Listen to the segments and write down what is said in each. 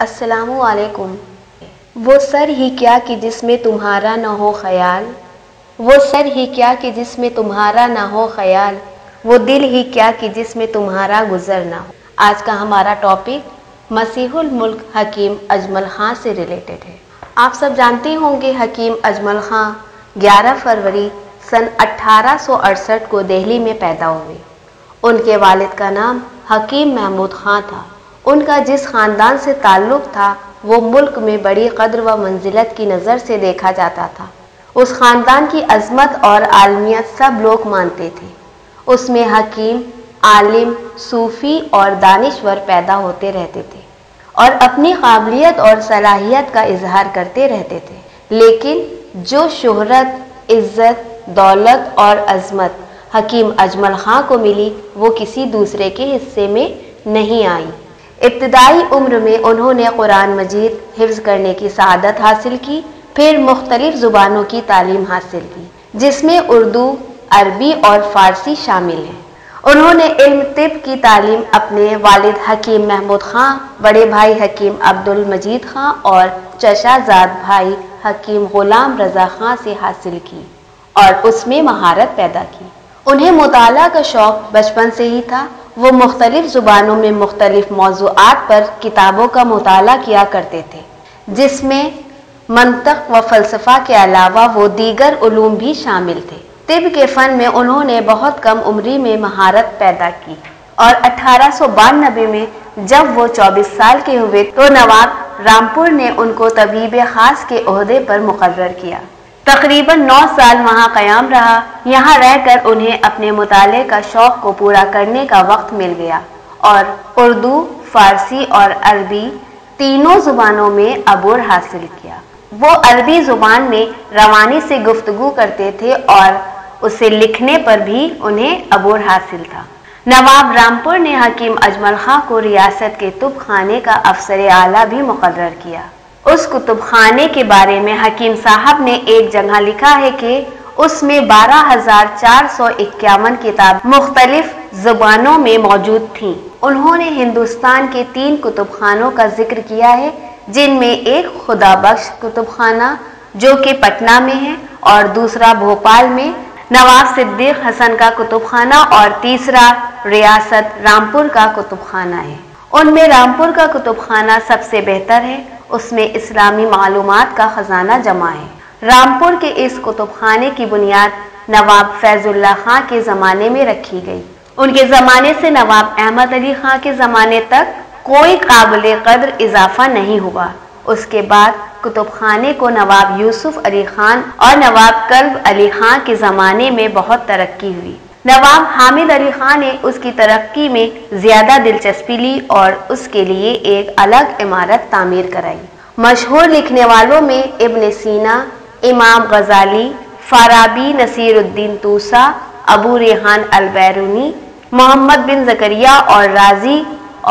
السلام علیکم۔ وہ سر ہی کیا کہ جس میں تمہارا نہ ہو خیال؟ وہ سر ہی کیا کہ جس میں تمہارا نہ ہو خیال؟ وہ دل ہی کیا کہ جس میں تمہارا گزر نہ ہو؟ آج کا ہمارا ٹاپک مسیح الملک حکیم اجمل خان سے ریلیٹڈ ہے۔ آپ سب جانتے ہوں گے حکیم اجمل خان گیارہ فروری سن اٹھارہ سو اڑسٹھ کو دہلی میں پیدا ہوئے۔ ان کے والد کا نام حکیم محمود خان تھا۔ ان کا جس خاندان سے تعلق تھا، وہ ملک میں بڑی قدر و منزلت کی نظر سے دیکھا جاتا تھا۔ اس خاندان کی عظمت اور عالمیت سب لوگ مانتے تھے۔ اس میں حکیم، عالم، صوفی اور دانشور پیدا ہوتے رہتے تھے اور اپنی قابلیت اور صلاحیت کا اظہار کرتے رہتے تھے۔ لیکن جو شہرت، عزت، دولت اور عظمت حکیم اجمل خان کو ملی، وہ کسی دوسرے کے حصے میں نہیں آئی ابتدائی عمر میں انہوں نے قرآن مجید حفظ کرنے کی سعادت حاصل کی، پھر مختلف زبانوں کی تعلیم حاصل کی، جس میں اردو، عربی اور فارسی شامل ہیں۔ انہوں نے علم طب کی تعلیم اپنے والد حکیم محمود خان بڑے بھائی حکیم عبد المجید خان اور چشا زاد بھائی حکیم غلام رضا خان سے حاصل کی اور اس میں مہارت پیدا کی۔ انہیں مطالعہ کا شوق بچپن سے ہی تھا۔ وہ مختلف زبانوں میں مختلف موضوعات پر کتابوں کا مطالعہ کیا کرتے تھے، جس میں منطق و فلسفہ کے علاوہ وہ دیگر علوم بھی شامل تھے۔ طب کے فن میں انہوں نے بہت کم عمری میں مہارت پیدا کی اور اٹھارہ سو بانوے میں جب وہ چوبیس سال کے ہوئے تو نواب رامپور نے ان کو طبیب خاص کے عہدے پر مقرر کیا۔ تقریباً نو سال وہاں قیام رہا، یہاں رہ کر انہیں اپنے مطالعے کا شوق کو پورا کرنے کا وقت مل گیا۔ اور اردو، فارسی اور عربی تینوں زبانوں میں عبور حاصل کیا۔ وہ عربی زبان میں روانی سے گفتگو کرتے تھے اور اسے لکھنے پر بھی انہیں عبور حاصل تھا۔ نواب رامپور نے حکیم اجمل خان کو ریاست کے تب خانے کا افسر اعلیٰ بھی مقرر کیا۔ اس کتب خانے کے بارے میں حکیم صاحب نے ایک جگہ لکھا ہے کہ اس میں بارہ ہزار چار سو اکیاون کتاب مختلف زبانوں میں موجود تھیں۔ انہوں نے ہندوستان کے تین کتب خانوں کا ذکر کیا ہے، جن میں ایک خدا بخش کتب خانہ جو کہ پٹنہ میں ہے اور دوسرا بھوپال میں نواب صدیق حسن کا کتب خانہ اور تیسرا ریاست رامپور کا کتب خانہ ہے۔ ان میں رامپور کا کتب خانہ سب سے بہتر ہے۔ اس میں اسلامی معلومات کا خزانہ جمع ہے۔ رامپور کے اس کتب خانے کی بنیاد نواب فیض اللہ خان کے زمانے میں رکھی گئی۔ ان کے زمانے سے نواب احمد علی خان کے زمانے تک کوئی قابل قدر اضافہ نہیں ہوا۔ اس کے بعد کتب خانے کو نواب یوسف علی خان اور نواب کلب علی خان کے زمانے میں بہت ترقی ہوئی۔ نواب حامد علی خان نے اس کی ترقی میں زیادہ دلچسپی لی اور اس کے لیے ایک الگ عمارت تعمیر کرائی۔ مشہور لکھنے والوں میں ابن سینا، امام غزالی، فارابی نصیر الدین توسا ابو ریحان البیرونی، محمد بن زکریہ اور راضی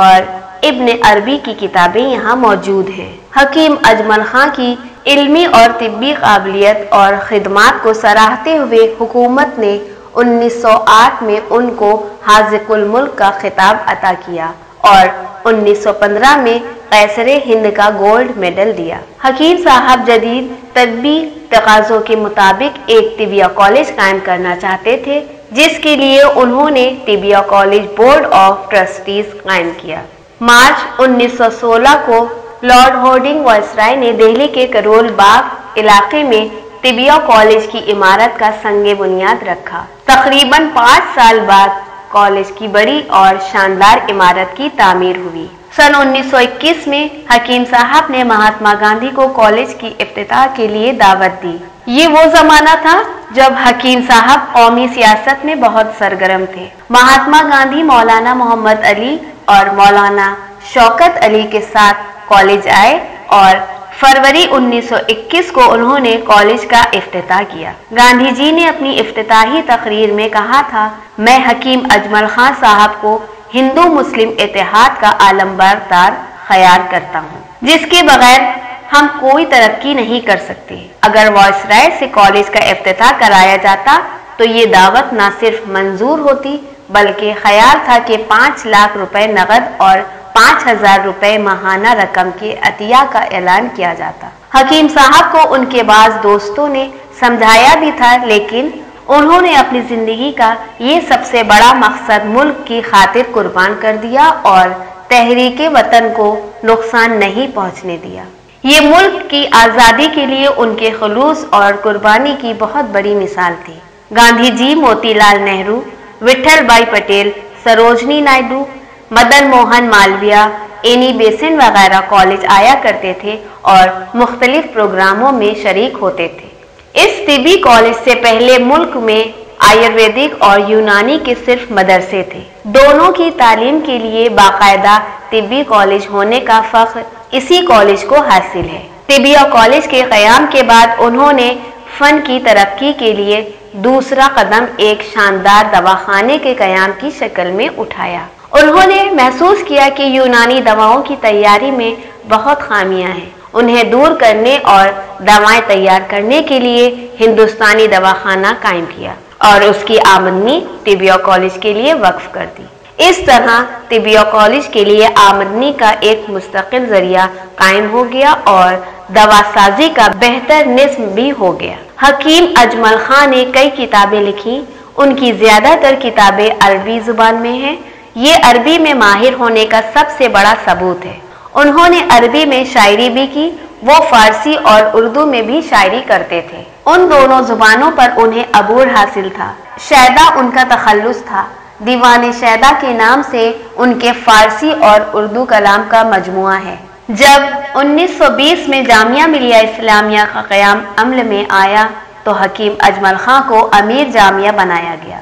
اور ابن عربی کی کتابیں یہاں موجود ہیں۔ حکیم اجمل خان کی علمی اور طبی قابلیت اور خدمات کو سراہتے ہوئے حکومت نے انیس سو آٹھ میں ان کو حاضق الملک کا خطاب عطا کیا اور انیس سو پندرہ میں قیصر ہند کا گولڈ میڈل دیا۔ حکیم صاحب جدید طبی تقاضوں کے مطابق ایک طبیہ کالج قائم کرنا چاہتے تھے، جس کے لیے انہوں نے طبیہ کالج بورڈ آف ٹرسٹیز قائم کیا۔ مارچ انیس سو سولہ کو لارڈ ہورڈنگ وائسرائے نے دہلی کے کرول باغ علاقے میں طبیہ کالج کی عمارت کا سنگ بنیاد رکھا۔ تقریباً پانچ سال بعد کالج کی بڑی اور شاندار عمارت کی تعمیر ہوئی۔ سن انیس سو اکیس میں حکیم صاحب نے مہاتما گاندھی کو کالج کی افتتاح کے لیے دعوت دی۔ یہ وہ زمانہ تھا جب حکیم صاحب قومی سیاست میں بہت سرگرم تھے۔ مہاتما گاندھی مولانا محمد علی اور مولانا شوکت علی کے ساتھ کالج آئے اور فروری انیس سو اکیس کو انہوں نے کالج کا افتتاح کیا۔ گاندھی جی نے اپنی افتتاحی تقریر میں کہا تھا، میں حکیم اجمل خان صاحب کو ہندو مسلم اتحاد کا عالم بردار خیال کرتا ہوں، جس کے بغیر ہم کوئی ترقی نہیں کر سکتے۔ اگر وائس رائے سے کالج کا افتتاح کرایا جاتا تو یہ دعوت نہ صرف منظور ہوتی، بلکہ خیال تھا کہ پانچ لاکھ روپے نقد اور پانچ ہزار روپے ماہانہ رقم کے عطیہ کا اعلان کیا جاتا۔ حکیم صاحب کو ان کے بعض دوستوں نے سمجھایا بھی تھا، لیکن انہوں نے اپنی زندگی کا یہ سب سے بڑا مقصد ملک کی خاطر قربان کر دیا اور تحریک وطن کو نقصان نہیں پہنچنے دیا۔ یہ ملک کی آزادی کے لیے ان کے خلوص اور قربانی کی بہت بڑی مثال تھی۔ Gandhi ji Moti Lal Nehru, Vithalbhai Patel, Sarojini Naidu Madan Mohan Malaviya Annie Besant وغیرہ کالج آیا کرتے تھے اور مختلف پروگراموں میں شریک ہوتے تھے۔ اس طبی کالج سے پہلے ملک میں آیورویدک اور یونانی کے صرف مدرسے تھے۔ دونوں کی تعلیم کے لیے باقاعدہ طبی کالج ہونے کا فخر اسی کالج کو حاصل ہے۔ طبی اور کالج کے قیام کے بعد انہوں نے فن کی ترقی کے لیے دوسرا قدم ایک شاندار دواخانے کے قیام کی شکل میں اٹھایا۔ انہوں نے محسوس کیا کہ یونانی دواؤں کی تیاری میں بہت خامیاں ہیں۔ انہیں دور کرنے اور دوائیں تیار کرنے کے لیے ہندوستانی دواخانہ قائم کیا اور اس کی آمدنی طبیہ کالج کے لیے وقف کر دی۔ اس طرح طبیہ کالج کے لیے آمدنی کا ایک مستقل ذریعہ قائم ہو گیا اور دوا سازی کا بہتر نصم بھی ہو گیا۔ حکیم اجمل خان نے کئی کتابیں لکھی ان کی زیادہ تر کتابیں عربی زبان میں ہیں۔ یہ عربی میں ماہر ہونے کا سب سے بڑا ثبوت ہے۔ انہوں نے عربی میں شاعری بھی کی، وہ فارسی اور اردو میں بھی شاعری کرتے تھے۔ ان دونوں زبانوں پر انہیں عبور حاصل تھا۔ شیدہ ان کا تخلص تھا۔ دیوان شیدہ کے نام سے ان کے فارسی اور اردو کلام کا مجموعہ ہے۔ جب انیس سو بیس میں جامعہ ملیہ اسلامیہ کا قیام عمل میں آیا، تو حکیم اجمل خان کو امیر جامعہ بنایا گیا۔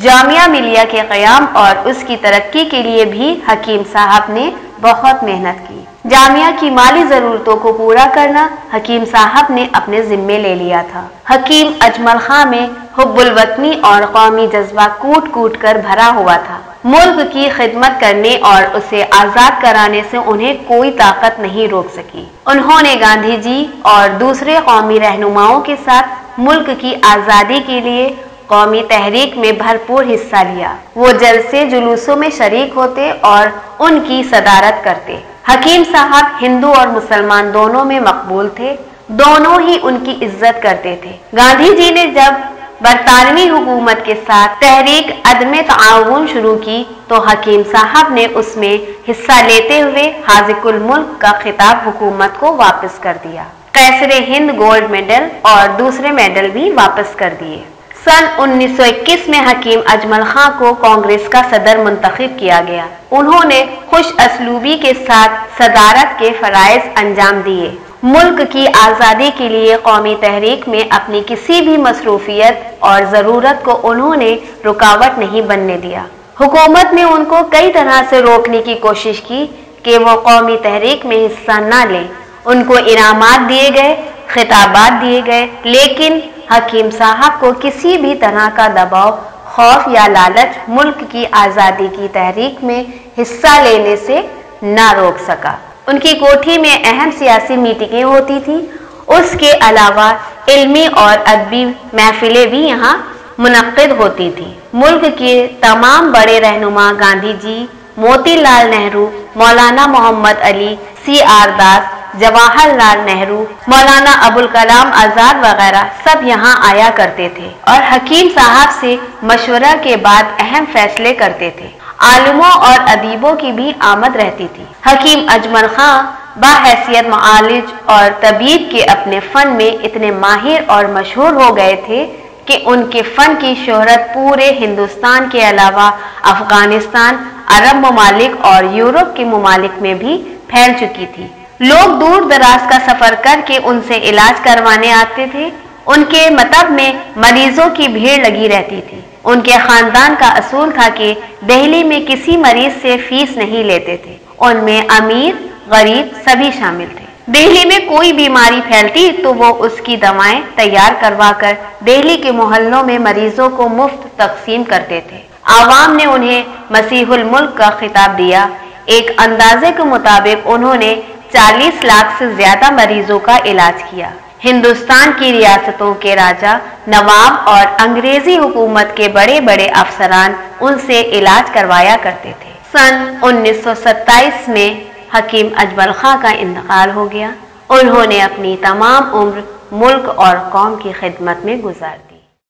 جامعہ ملیہ کے قیام اور اس کی ترقی کے لیے بھی حکیم صاحب نے بہت محنت کی۔ جامعہ کی مالی ضرورتوں کو پورا کرنا حکیم صاحب نے اپنے ذمے لے لیا تھا۔ حکیم اجمل خان میں حب الوطنی اور قومی جذبہ کوٹ کوٹ کر بھرا ہوا تھا۔ ملک کی خدمت کرنے اور اسے آزاد کرانے سے انہیں کوئی طاقت نہیں روک سکی۔ انہوں نے گاندھی جی اور دوسرے قومی رہنماؤں کے ساتھ ملک کی آزادی کے لیے قومی تحریک میں بھرپور حصہ لیا۔ وہ جلسے جلوسوں میں شریک ہوتے اور ان کی صدارت کرتے۔ حکیم صاحب ہندو اور مسلمان دونوں میں مقبول تھے۔ دونوں ہی ان کی عزت کرتے تھے۔ گاندھی جی نے جب برطانوی حکومت کے ساتھ تحریک عدم تعاون شروع کی، تو حکیم صاحب نے اس میں حصہ لیتے ہوئے حاضق الملک کا خطاب حکومت کو واپس کر دیا۔ قیصر ہند گولڈ میڈل اور دوسرے میڈل بھی واپس کر دیے۔ سن انیس سو اکیس میں حکیم اجمل خان کو کانگریس کا صدر منتخب کیا گیا۔ انہوں نے خوش اسلوبی کے ساتھ صدارت کے فرائض انجام دیے۔ ملک کی آزادی کے لیے قومی تحریک میں اپنی کسی بھی مصروفیت اور ضرورت کو انہوں نے رکاوٹ نہیں بننے دیا۔ حکومت نے ان کو کئی طرح سے روکنے کی کوشش کی کہ وہ قومی تحریک میں حصہ نہ لیں۔ ان کو انعامات دیے گئے، خطابات دیے گئے، لیکن حکیم صاحب کو کسی بھی طرح کا دباؤ، خوف یا لالچ ملک کی آزادی کی تحریک میں حصہ لینے سے نہ روک سکا۔ ان کی کوٹھی میں اہم سیاسی میٹنگیں ہوتی تھی اس کے علاوہ علمی اور ادبی محفلیں بھی یہاں منعقد ہوتی تھی ملک کے تمام بڑے رہنما گاندھی جی موتی لال نہرو، مولانا محمد علی، سی آر داس جواہر لال نہرو، مولانا ابوالکلام آزاد وغیرہ سب یہاں آیا کرتے تھے اور حکیم صاحب سے مشورہ کے بعد اہم فیصلے کرتے تھے۔ عالموں اور ادیبوں کی بھی آمد رہتی تھی۔ حکیم اجمل خان باحیثیت معالج اور طبیب کے اپنے فن میں اتنے ماہر اور مشہور ہو گئے تھے کہ ان کے فن کی شہرت پورے ہندوستان کے علاوہ افغانستان، عرب ممالک اور یورپ کے ممالک میں بھی پھیل چکی تھی۔ لوگ دور دراز کا سفر کر کے ان سے علاج کروانے آتے تھے۔ ان کے مطب میں مریضوں کی بھیڑ لگی رہتی تھی۔ ان کے خاندان کا اصول تھا کہ دہلی میں کسی مریض سے فیس نہیں لیتے تھے۔ ان میں امیر، غریب سبھی شامل تھے۔ دہلی میں کوئی بیماری پھیلتی تو وہ اس کی دوائیں تیار کروا کر دہلی کے محلوں میں مریضوں کو مفت تقسیم کرتے تھے۔ عوام نے انہیں مسیح الملک کا خطاب دیا۔ ایک اندازے کے مطابق انہوں نے چالیس لاکھ سے زیادہ مریضوں کا علاج کیا۔ ہندوستان کی ریاستوں کے راجہ نواب اور انگریزی حکومت کے بڑے بڑے افسران ان سے علاج کروایا کرتے تھے۔ سن انیس سو ستائیس میں حکیم اجبل خاں کا انتقال ہو گیا۔ انہوں نے اپنی تمام عمر ملک اور قوم کی خدمت میں گزار دی